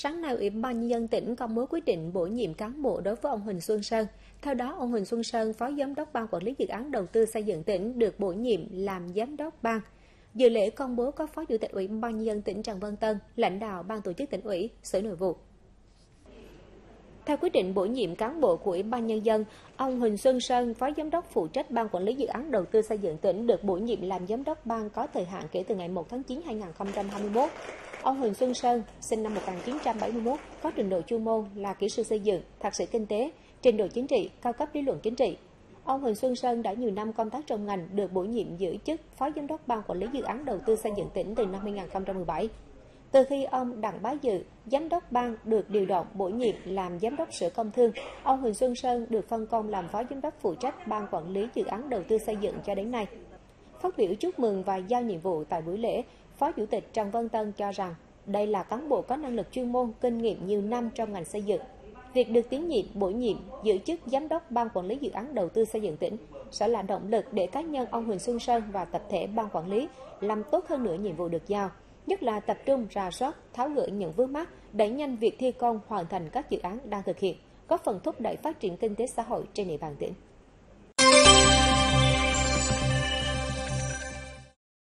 Sáng nay, Ủy ban Nhân dân tỉnh công bố quyết định bổ nhiệm cán bộ đối với ông Huỳnh Xuân Sơn. Theo đó, ông Huỳnh Xuân Sơn, Phó Giám đốc Ban Quản lý Dự án Đầu tư xây dựng tỉnh, được bổ nhiệm làm Giám đốc Ban. Dự lễ công bố có Phó Chủ tịch Ủy ban Nhân dân tỉnh Trần Văn Tân, lãnh đạo Ban tổ chức tỉnh ủy, Sở Nội vụ. Theo quyết định bổ nhiệm cán bộ của Ủy ban Nhân dân, ông Huỳnh Xuân Sơn, Phó Giám đốc phụ trách Ban Quản lý Dự án Đầu tư xây dựng tỉnh được bổ nhiệm làm Giám đốc Ban có thời hạn kể từ ngày 1 tháng 9 2021. Ông Huỳnh Xuân Sơn, sinh năm 1971, có trình độ chuyên môn là kỹ sư xây dựng, thạc sĩ kinh tế, trình độ chính trị, cao cấp lý luận chính trị. Ông Huỳnh Xuân Sơn đã nhiều năm công tác trong ngành, được bổ nhiệm giữ chức Phó Giám đốc Ban Quản lý Dự án Đầu tư xây dựng tỉnh từ năm 2017. Từ khi ông Đặng Bá Dự, Giám đốc ban được điều động bổ nhiệm làm Giám đốc Sở Công Thương, ông Huỳnh Xuân Sơn được phân công làm Phó Giám đốc phụ trách Ban Quản lý Dự án Đầu tư xây dựng cho đến nay. Phát biểu chúc mừng và giao nhiệm vụ tại buổi lễ, Phó Chủ tịch Trần Văn Tân cho rằng đây là cán bộ có năng lực chuyên môn, kinh nghiệm nhiều năm trong ngành xây dựng. Việc được tín nhiệm, bổ nhiệm, giữ chức Giám đốc Ban Quản lý Dự án Đầu tư xây dựng tỉnh sẽ là động lực để cá nhân ông Huỳnh Xuân Sơn và tập thể Ban Quản lý làm tốt hơn nữa nhiệm vụ được giao nhất là tập trung rà soát, tháo gỡ những vướng mắc, đẩy nhanh việc thi công hoàn thành các dự án đang thực hiện, góp phần thúc đẩy phát triển kinh tế xã hội trên địa bàn tỉnh.